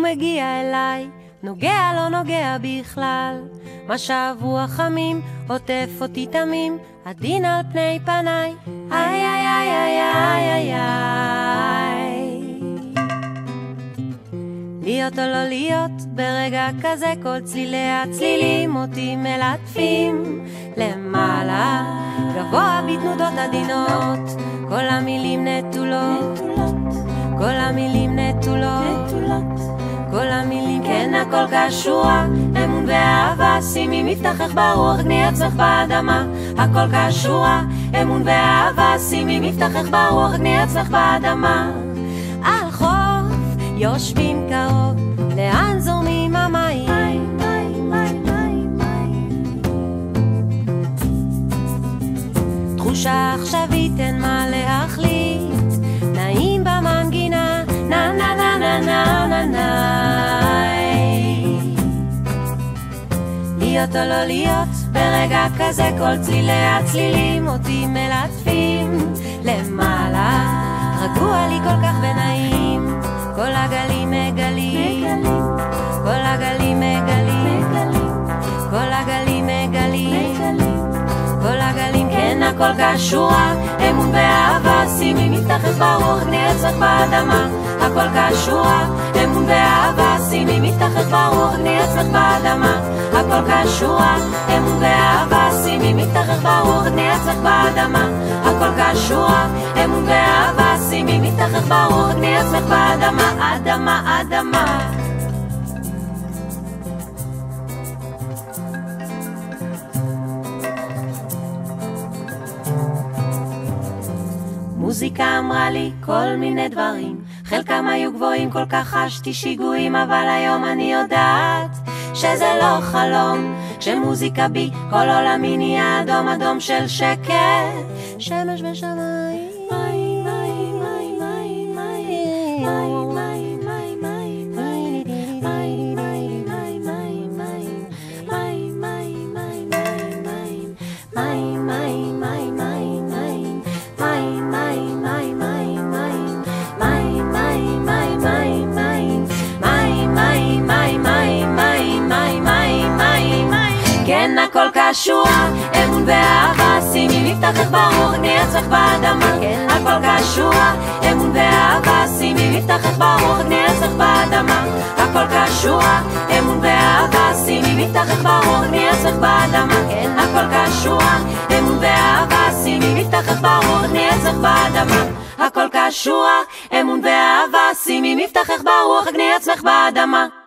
מגיע אליי, נוגע לא נוגע בכלל. משב רוח חמים, עוטף אותי תמים, עדין על פני פניי. איי איי איי איי איי איי איי להיות או לא להיות, ברגע כזה כל צלילי הצלילים אותי מלטפים למעלה, גבוה בתנודות עדינות, כל המילים נטולות, כל המילים הכל קשורה, אמון ואהבה, שימי מבטחך ברוח, גני עצמך באדמה, הכל קשורה, אמון ואהבה, שימי מבטחך ברוח, גני עצמך באדמה, על חוף יושבים קרוב, לאן זורמים המים? תחושה עכשווית אין מה להחליט, להיות או לא להיות, ברגע כזה כל צלילי הצלילים אותי מלטפים. למעלה, רגוע לי כל כך ונעים, כל הגלים מגלים, כל הגלים מגלים, כל הגלים מגלים, כל הגלים כן הכל קשורה, אמון ואהבה, שימי מבטחך ברוח, עצמך באדמה, הכל קשורה, אמון ואהבה, מבטחך ברוח, גני עצמך באדמה, הכל קשורה, אמון ואהבה, שימי מבטחך ברוח, גני עצמך באדמה, הכל קשורה, אמון ואהבה, שימי מבטחך ברוח, גני עצמך באדמה, אדמה, אדמה. מוזיקה אמרה לי כל מיני דברים, חלקם היו גבוהים, כל כך חשתי שיגועים, אבל היום אני יודעת שזה לא חלום, שמוזיקה בי, כל עולמי נהיה אדום אדום של שקט, שמש ושמיים. מים, מים, מים, מים, מים, מים, מים, קשורה, אמון ואהבה, שימי מבטחך ברוח, גני עצמך באדמה, כן. הכל קשורה, אמון ואהבה, שימי מבטחך ברוח, גני עצמך באדמה, הכל קשורה, אמון ואהבה, שימי מבטחך ברוח, גני עצמך באדמה, כן. הכל קשורה, אמון ואהבה, שימי מבטחך ברוח, גני עצמך באדמה, הכל קשורה, אמון ואהבה, שימי מבטחך ברוח, גני עצמך באדמה.